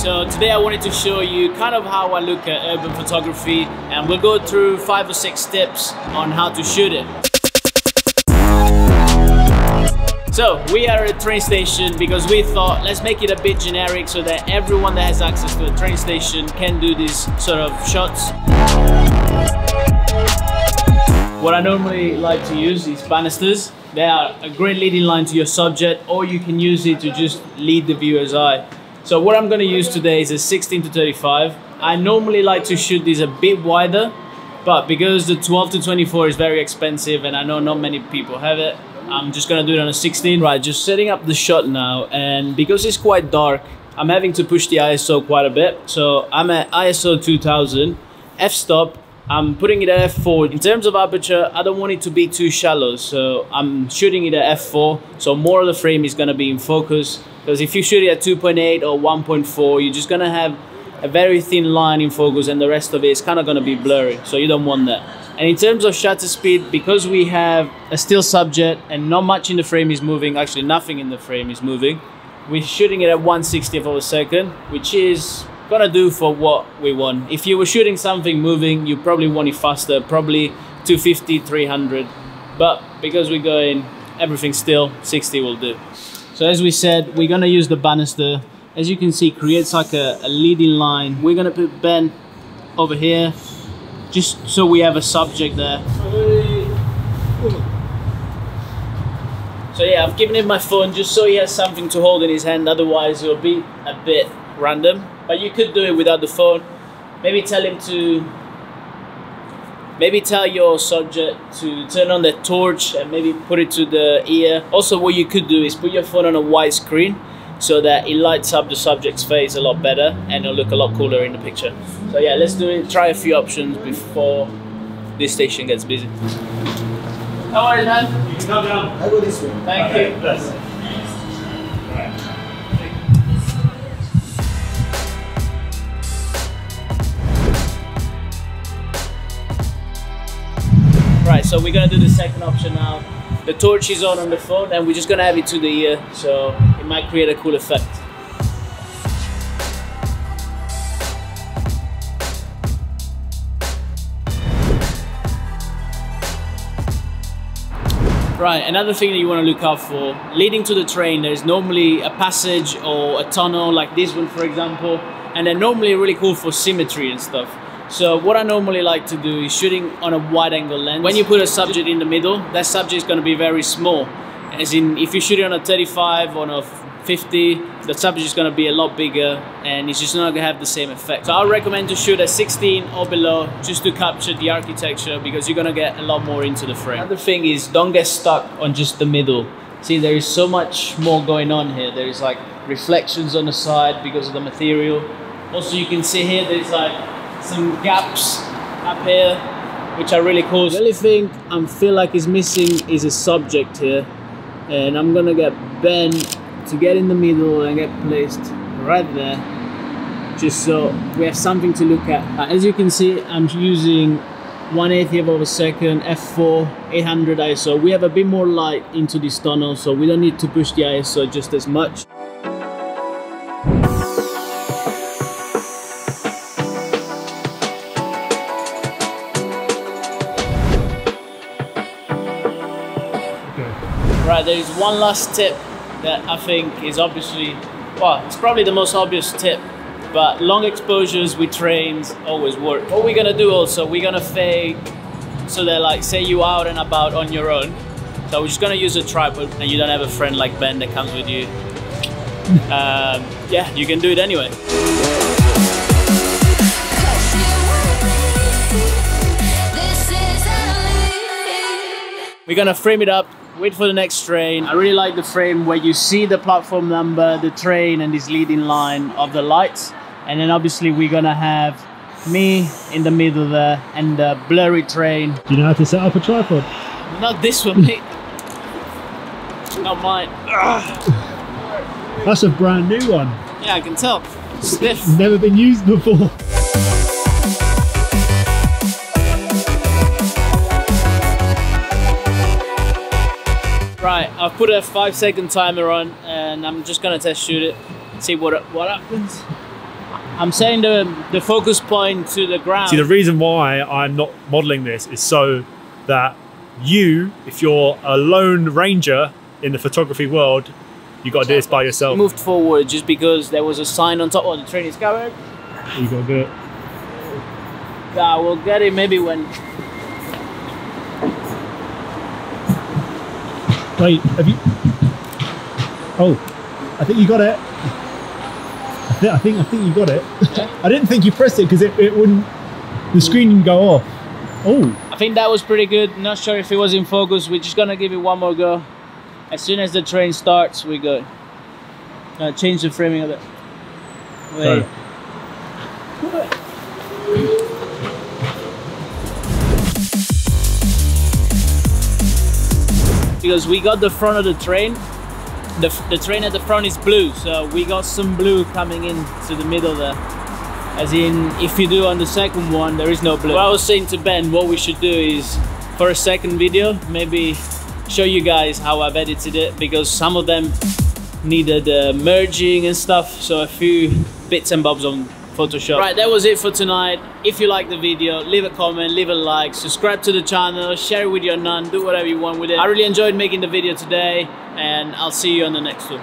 So today I wanted to show you kind of how I look at urban photography and we'll go through five or six tips on how to shoot it. So we are at a train station because we thought let's make it a bit generic so that everyone that has access to a train station can do these sort of shots. What I normally like to use is banisters. They are a great leading line to your subject or you can use it to just lead the viewer's eye. So what I'm going to use today is a 16 to 35. I normally like to shoot these a bit wider but because the 12 to 24 is very expensive and I know not many people have it, I'm just gonna do it on a 16. Right, just setting up the shot now and because it's quite dark, I'm having to push the ISO quite a bit. So I'm at ISO 2000, f-stop, I'm putting it at f4. In terms of aperture, I don't want it to be too shallow. So I'm shooting it at f4. So more of the frame is gonna be in focus. Because if you shoot it at 2.8 or 1.4, you're just gonna have a very thin line in focus and the rest of it is kind of gonna be blurry. So you don't want that. And in terms of shutter speed, because we have a still subject and not much in the frame is moving, actually nothing in the frame is moving, we're shooting it at 1 60th of a second, which is gonna do for what we want. If you were shooting something moving, you probably want it faster, probably 250, 300. But because we're going everything still, 60 will do. So as we said, we're gonna use the banister. As you can see, creates like a, a leading line. We're gonna put Ben over here just so we have a subject there. So yeah, I've given him my phone just so he has something to hold in his hand, otherwise it'll be a bit random. But you could do it without the phone. Maybe tell him to, maybe tell your subject to turn on the torch and maybe put it to the ear. Also what you could do is put your phone on a white screen so that it lights up the subject's face a lot better and it'll look a lot cooler in the picture. So yeah, let's do it. Try a few options before this station gets busy. How are you, man? You can come down. I go this way. Thank Okay, you. yes. Right, so we're gonna do the second option now. The torch is on on the phone and we're just gonna have it to the ear so it might create a cool effect. Right, another thing that you want to look out for, leading to the train, there's normally a passage or a tunnel like this one for example, and they're normally really cool for symmetry and stuff. So what I normally like to do is shooting on a wide angle lens. When you put a subject in the middle, that subject is going to be very small. As in, if you shoot it on a 35, on a 50, the subject is going to be a lot bigger and it's just not going to have the same effect. So I recommend to shoot at 16 or below just to capture the architecture because you're going to get a lot more into the frame. Another thing is don't get stuck on just the middle. See, there is so much more going on here. There is like reflections on the side because of the material. Also, you can see here there's like some gaps up here which are really cool. The only thing I feel like is missing is a subject here and I'm gonna get Ben to get in the middle and get placed right there just so we have something to look at. Uh, as you can see I'm using 1 80th of a second f4 800 ISO. We have a bit more light into this tunnel so we don't need to push the ISO just as much. Right, there is one last tip that I think is obviously, well, it's probably the most obvious tip, but long exposures with trains always work. What we're gonna do also, we're gonna fake so that like, say you out and about on your own. So we're just gonna use a tripod and you don't have a friend like Ben that comes with you. um, yeah, you can do it anyway. We're gonna frame it up, wait for the next train. I really like the frame where you see the platform number, the train, and this leading line of the lights. And then obviously we're gonna have me in the middle there and the blurry train. Do you know how to set up a tripod? Not this one, mate. Not mine. That's a brand new one. Yeah, I can tell. Stiff. Never been used before. Right, I've put a five second timer on and I'm just gonna test shoot it, see what what happens. I'm setting the, the focus point to the ground. See, the reason why I'm not modeling this is so that you, if you're a lone ranger in the photography world, you got to do this by yourself. moved forward just because there was a sign on top of the train is covered. You got to do it. Yeah, we'll get it maybe when Wait, have you? Oh, I think you got it. I, thi- I think I think you got it. I didn't think you pressed it because it, it wouldn't. The screen didn't go off. Oh, I think that was pretty good. Not sure if it was in focus. We're just gonna give it one more go. As soon as the train starts, we go. Uh, change the framing of it. Wait. Because we got the front of the train. The, the train at the front is blue, so we got some blue coming in to the middle there. As in, if you do on the second one, there is no blue. What I was saying to Ben, what we should do is, for a second video, maybe show you guys how I've edited it, because some of them needed uh, merging and stuff, so a few bits and bobs on Photoshop. Right, that was it for tonight. If you like the video, leave a comment, leave a like, subscribe to the channel, share it with your nun, do whatever you want with it. I really enjoyed making the video today, and I'll see you on the next one.